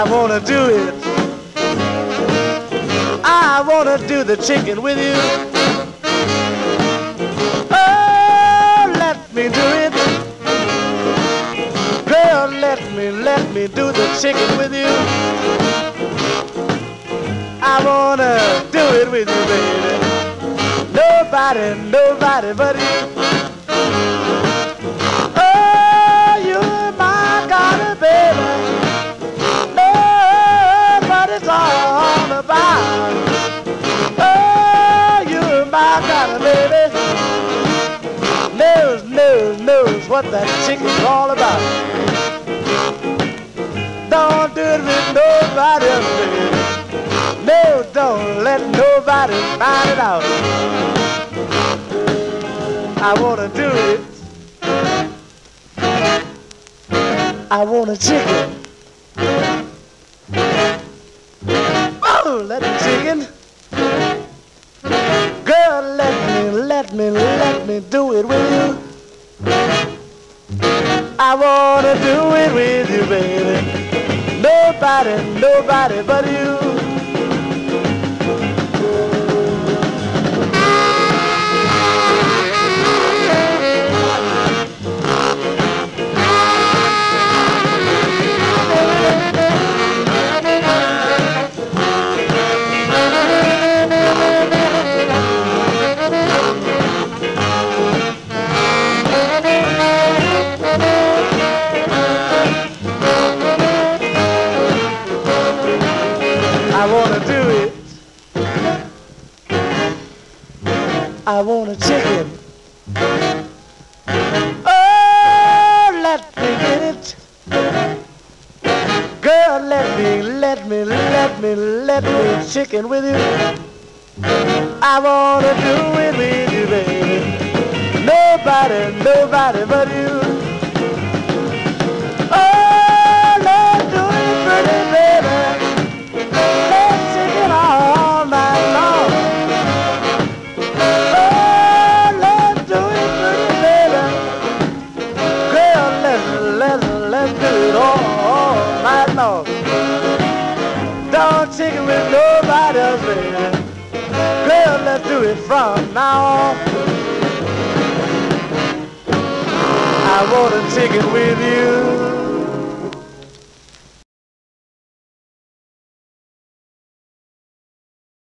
I wanna do it. I wanna do the chicken with you. Oh, let me do it. Girl, let me, let me do the chicken with you. I wanna do it with you, baby. Nobody, nobody but you. Knows, knows, what that chicken's all about. Don't do it with nobody else, baby. No, don't let nobody find it out. I wanna do it. I want a chicken. Oh, let the chicken. Girl, let me, let me, let me do it with you. I wanna do it with you, baby. Nobody, nobody but you. I want a chicken. Oh, let me get it. Girl, let me, let me, let me, let me chicken with you. I wanna do it with you, baby. Nobody, nobody but you. Let's, do it all, all night long. Don't chicken with nobody else, baby. Girl, let's do it from now on. I want a chicken with you.